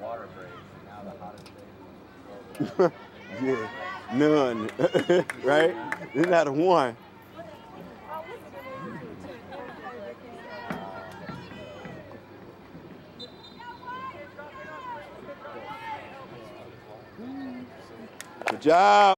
water break, now the hottest day. yeah, none. right? There's not a one. Good job.